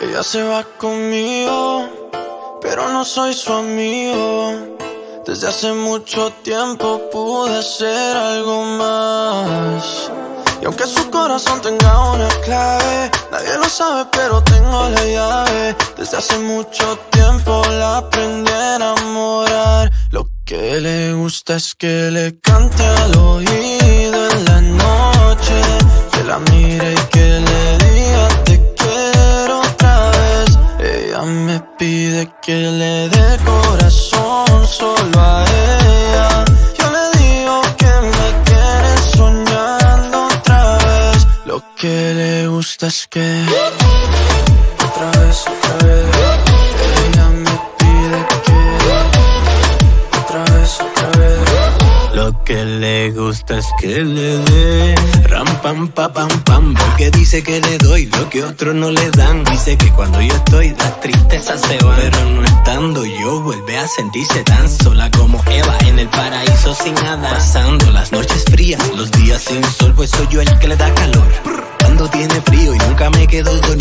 Ella se va conmigo, pero no soy su amigo. Desde hace mucho tiempo pude ser algo más. Y aunque su corazón tenga una clave, nadie lo sabe, pero tengo la llave. Desde hace mucho tiempo la aprendí a enamorar. Lo que le gusta es que le cante al oído en la noche, que la mire y que le pide que le dé corazón solo a ella. Yo le digo que me tiene soñando otra vez. Lo que le gusta es que otra vez, otra vez. Que le gusta es que le dé. Ram pam pa pam pam porque dice que le doy lo que otros no le dan. Dice que cuando yo estoy las tristezas se van pero no estando yo vuelve a sentirse tan sola como Eva en el paraíso sin nada. Pasando las noches frías los días sin sol pues soy yo el que le da calor. Cuando tiene frío y nunca me quedo dormido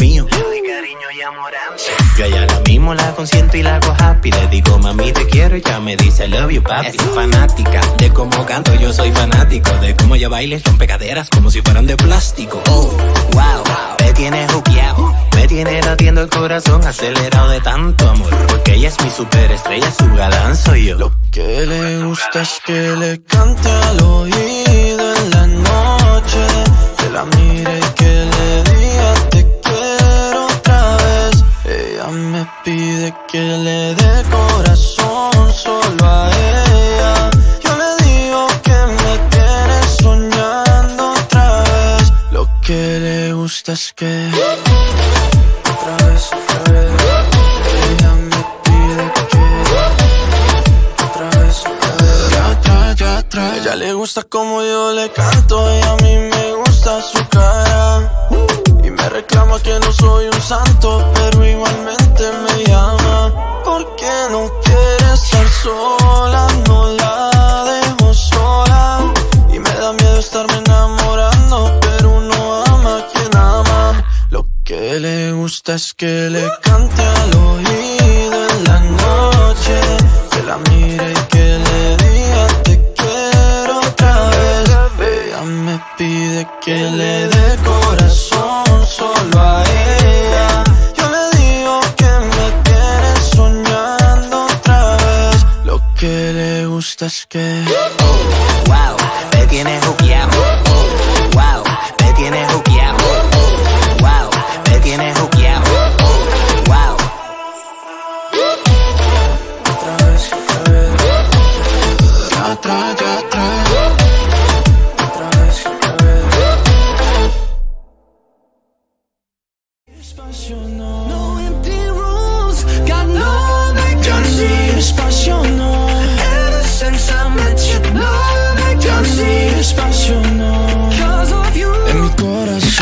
la consiento y la hago happy. Le digo mami te quiero y ya me dice love you papi Es fanática de cómo canto yo soy fanático De cómo ella baila y rompe caderas como si fueran de plástico. Oh, wow, me tiene juqueado Me tiene latiendo el corazón acelerado de tanto amor Porque ella es mi superestrella, su galán soy yo. Lo que le gusta es que le cante al oído me pide que le dé corazón solo a ella. Yo le digo que me tiene soñando otra vez. Lo que le gusta es que otra vez, otra vez. Ella me pide que otra vez, otra vez. Ya atrás, ya atrás. Ella le gusta como yo le canto y a mí me gusta su cara. Y me reclama que no soy un santo, pero igualmente me llama. Porque no quiere estar sola, no la dejo sola. Y me da miedo estarme enamorando, pero uno ama a quien ama. Lo que le gusta es que le cante al oído en la noche, que la mire y le gusta es que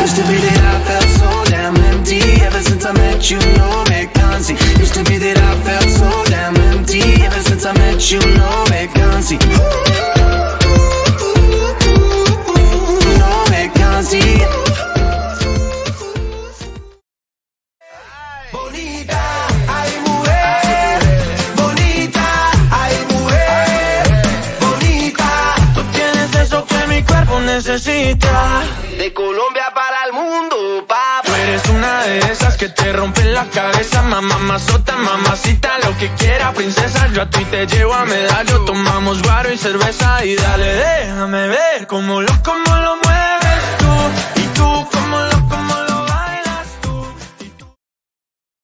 Used to be that I felt so damn empty Ever since I met you, no vacancy Used to be that I felt so damn empty Ever since I met you, no vacancy No vacancy Bonita, necesita. de Colombia para que te rompen la cabeza, mamá, mazota, mamacita, lo que quiera, princesa. Yo a ti te llevo a medallo, tomamos guaro y cerveza y dale, déjame ver cómo lo, cómo lo.